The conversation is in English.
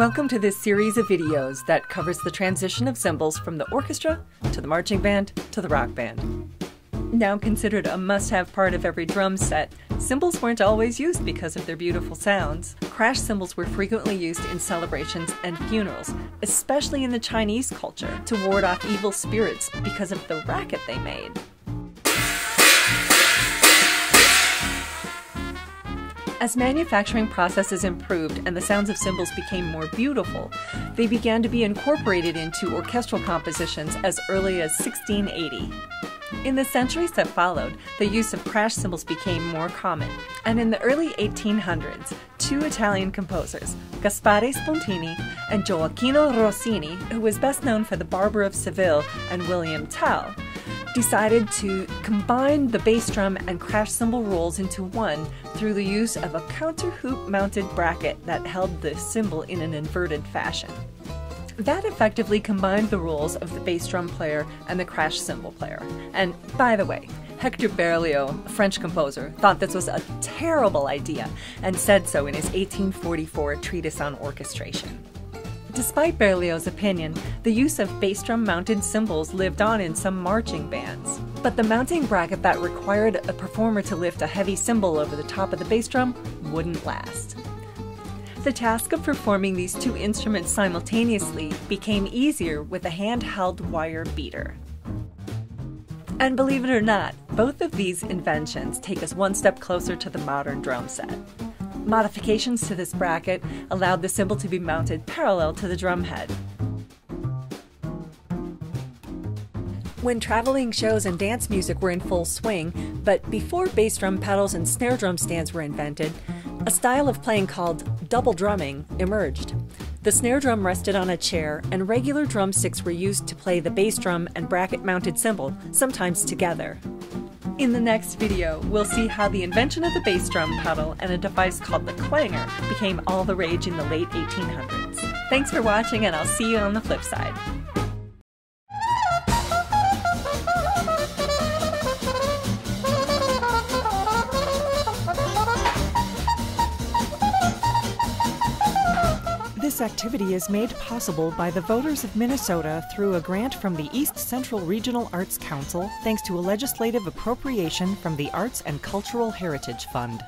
Welcome to this series of videos that covers the transition of cymbals from the orchestra to the marching band to the rock band. Now considered a must-have part of every drum set, cymbals weren't always used because of their beautiful sounds. Crash cymbals were frequently used in celebrations and funerals, especially in the Chinese culture, to ward off evil spirits because of the racket they made. As manufacturing processes improved and the sounds of cymbals became more beautiful, they began to be incorporated into orchestral compositions as early as 1680. In the centuries that followed, the use of crash cymbals became more common, and in the early 1800s, two Italian composers, Gaspare Spontini and Gioacchino Rossini, who was best known for The Barber of Seville and William Tell, decided to combine the bass drum and crash cymbal roles into one through the use of a counter hoop mounted bracket that held the cymbal in an inverted fashion. That effectively combined the roles of the bass drum player and the crash cymbal player. And by the way, Hector Berlioz, a French composer, thought this was a terrible idea and said so in his 1844 treatise on orchestration. Despite Berlioz's opinion, the use of bass drum mounted cymbals lived on in some marching bands. But the mounting bracket that required a performer to lift a heavy cymbal over the top of the bass drum wouldn't last. The task of performing these two instruments simultaneously became easier with a handheld wire beater. And believe it or not, both of these inventions take us one step closer to the modern drum set. Modifications to this bracket allowed the cymbal to be mounted parallel to the drum head. When traveling shows and dance music were in full swing, but before bass drum pedals and snare drum stands were invented, a style of playing called double drumming emerged. The snare drum rested on a chair, and regular drumsticks were used to play the bass drum and bracket mounted cymbal, sometimes together. In the next video, we'll see how the invention of the bass drum pedal and a device called the clanger became all the rage in the late 1800s. Thanks for watching, and I'll see you on the flip side. This activity is made possible by the voters of Minnesota through a grant from the East Central Regional Arts Council thanks to a legislative appropriation from the Arts and Cultural Heritage Fund.